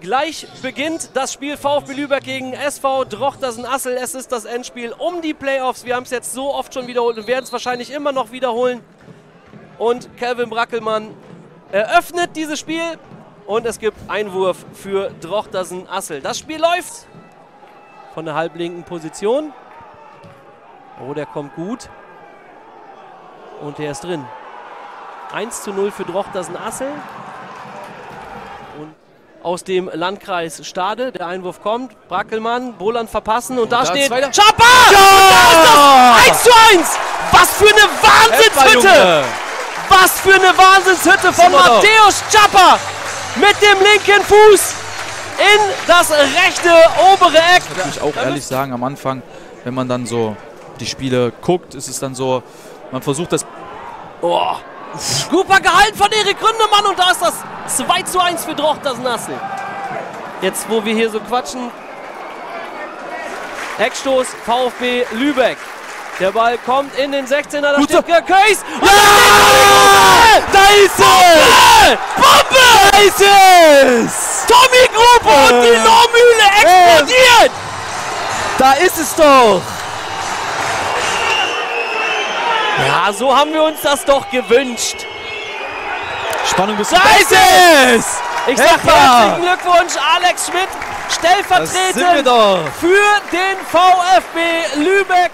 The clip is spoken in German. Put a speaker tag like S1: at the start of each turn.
S1: Gleich beginnt das Spiel VfB Lübeck gegen SV Drochtersen-Assel. Es ist das Endspiel um die Playoffs. Wir haben es jetzt so oft schon wiederholt und werden es wahrscheinlich immer noch wiederholen. Und Kelvin Brackelmann eröffnet dieses Spiel und es gibt Einwurf für Drochtersen-Assel. Das Spiel läuft von der halblinken Position. Oh, der kommt gut. Und der ist drin. 1 zu 0 für Drochtersen-Assel. Und aus dem Landkreis Stade. Der Einwurf kommt. Brackelmann, Boland verpassen und, und da, da steht Chapa! Ja! 1 zu 1! Was für eine Wahnsinnshütte! Was für eine Wahnsinnshütte von Matthäus Chapa! Mit dem linken Fuß in das rechte obere Eck.
S2: Das muss ich auch ehrlich sagen, am Anfang, wenn man dann so die Spiele guckt, ist es dann so, man versucht das.
S1: Oh, super gehalten von Erik Gründemann und da ist das 2 zu 1 für Drochters Nassel. Jetzt, wo wir hier so quatschen. Eckstoß VfB Lübeck. Der Ball kommt in den 16er, da
S2: Gut
S1: steht Köis.
S2: Ja! Da ist es!
S1: Bombe!
S2: Da ist es!
S1: Tommy Gruppe äh. und die Normühle explodiert!
S2: Da ist es doch!
S1: Ja, so haben wir uns das doch gewünscht.
S2: Spannung bis
S1: Da ist es! Ich sag herzlichen Glückwunsch, Alex Schmidt, stellvertretend für den VfB Lübeck.